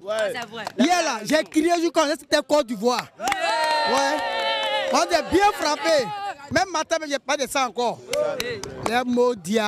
Hier là, j'ai crié jusqu'à c'était Côte d'Ivoire. Ouais. On est bien frappé. Même matin, je n'ai pas de ça encore. Les maudits.